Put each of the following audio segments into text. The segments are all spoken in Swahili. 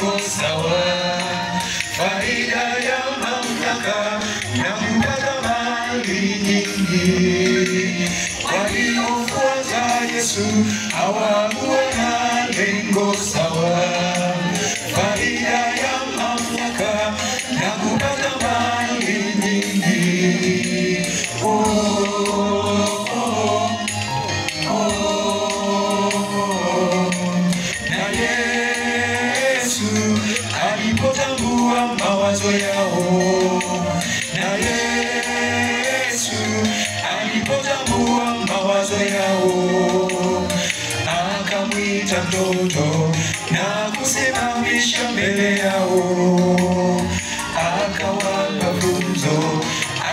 lengo sawa. Faida ya mamlaka na kupata mali nyingi. Waliomfuata Yesu sawa. Faida ya mamlaka alipotambua mawazo yao, akamwita mtoto na kusimamisha mbele yao, akawapa funzo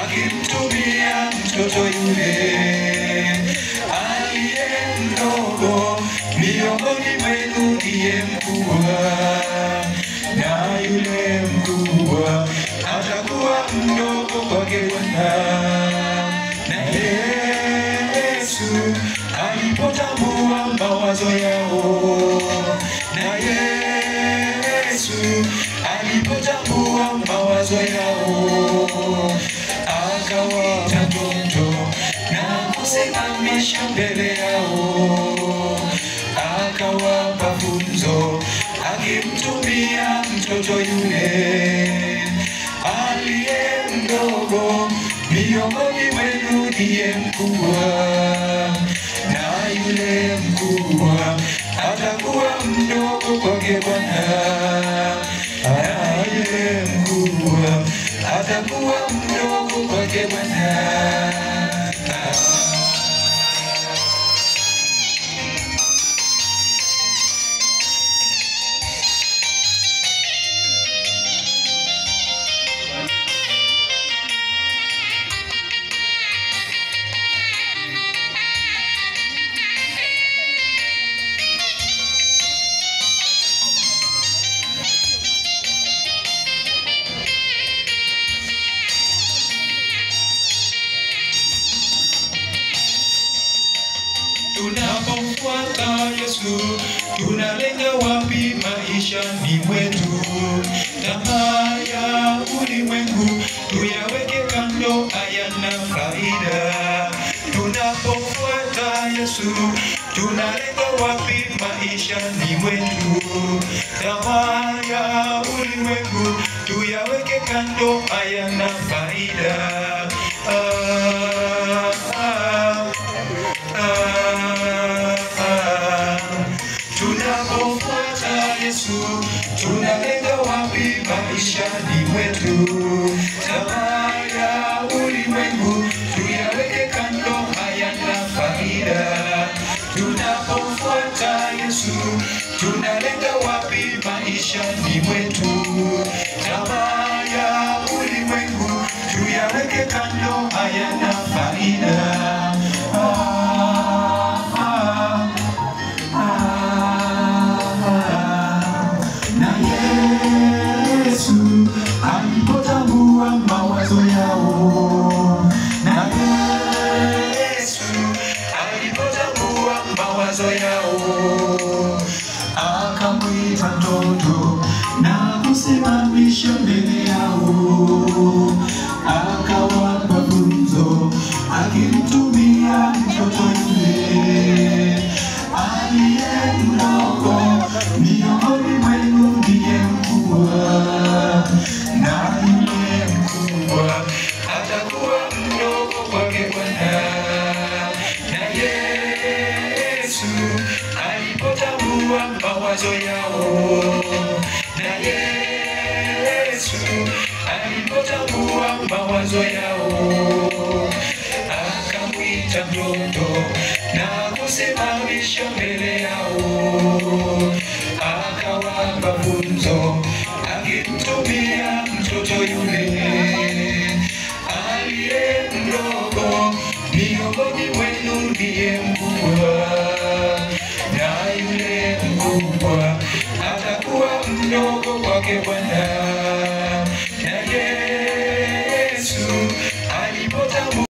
akimtumia mtoto yule mawazo yao, akawaita mtoto na kusimamisha mbele yao, akawapa funzo akimtumia mtoto yule. Aliye mdogo miongoni mwenu ndiye mkubwa, atakuwa mdogo kwake Bwana. Tunapomfuata Yesu tunalenga wapi maishani mwetu? Tamaa ya ulimwengu tuyaweke kando, hayana faida. Tunapomfuata Yesu tunalenga wapi maishani mwetu? Tamaa ya ulimwengu tuyaweke kando, hayana faida. Maishani wetu, Tamaa ulimwengu tuyaweke kando, hayana faida. Tunapomfuata Yesu tunalenga wapi maishani mwetu? Tamaa ulimwengu tuyaweke kando, hayana faida. Mawazo yao, akamwita mtoto na kusimamisha mbele yao, akawapa funzo akimtumia mtoto yule aliye mdogo mawazo yao, na Yesu alipotambua mawazo yao, akamwita mtoto na kusimamisha mbele yao, atakuwa mdogo kwake Bwana.